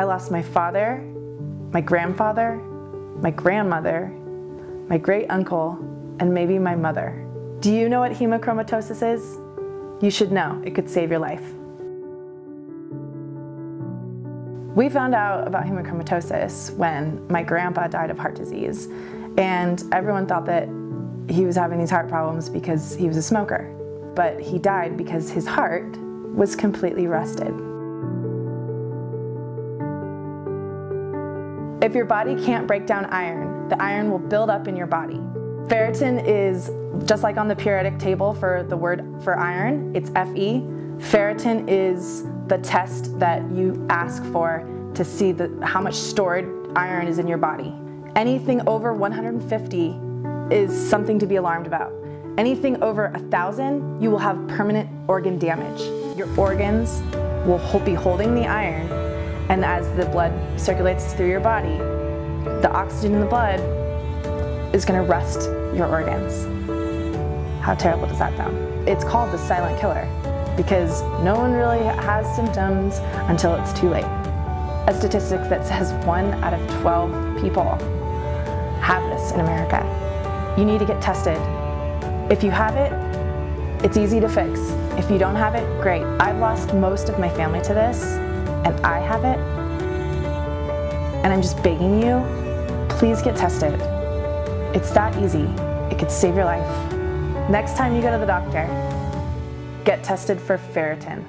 I lost my father, my grandfather, my grandmother, my great uncle, and maybe my mother. Do you know what hemochromatosis is? You should know, it could save your life. We found out about hemochromatosis when my grandpa died of heart disease, and everyone thought that he was having these heart problems because he was a smoker. But he died because his heart was completely rusted. If your body can't break down iron, the iron will build up in your body. Ferritin is, just like on the periodic table for the word for iron, it's Fe. Ferritin is the test that you ask for to see the, how much stored iron is in your body. Anything over 150 is something to be alarmed about. Anything over a thousand, you will have permanent organ damage. Your organs will be holding the iron and as the blood circulates through your body, the oxygen in the blood is going to rust your organs. How terrible does that sound? It's called the silent killer because no one really has symptoms until it's too late. A statistic that says one out of 12 people have this in America. You need to get tested. If you have it, it's easy to fix. If you don't have it, great. I've lost most of my family to this, and I have it, and I'm just begging you, please get tested. It's that easy. It could save your life. Next time you go to the doctor, get tested for ferritin.